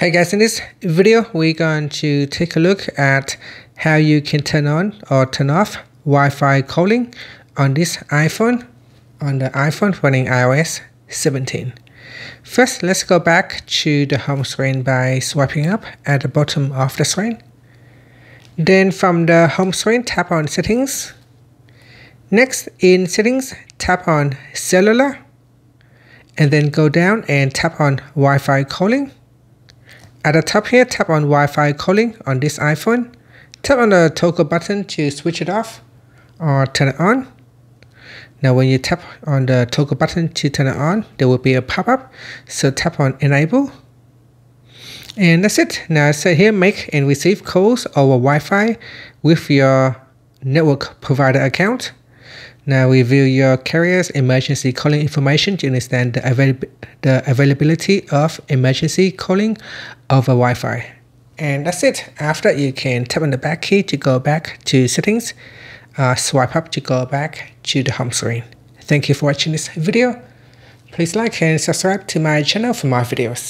Hey guys, in this video, we're going to take a look at how you can turn on or turn off Wi-Fi calling on this iPhone, on the iPhone running iOS 17. First, let's go back to the home screen by swiping up at the bottom of the screen. Then from the home screen, tap on settings. Next, in settings, tap on cellular. And then go down and tap on Wi-Fi calling at the top here, tap on Wi-Fi calling on this iPhone. Tap on the toggle button to switch it off or turn it on. Now when you tap on the toggle button to turn it on, there will be a pop-up. So tap on enable. And that's it. Now say here, make and receive calls over Wi-Fi with your network provider account. Now review your carrier's emergency calling information to understand the, avail the availability of emergency calling over Wi-Fi. And that's it. After you can tap on the back key to go back to settings, uh, swipe up to go back to the home screen. Thank you for watching this video. Please like and subscribe to my channel for more videos.